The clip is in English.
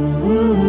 Ooh.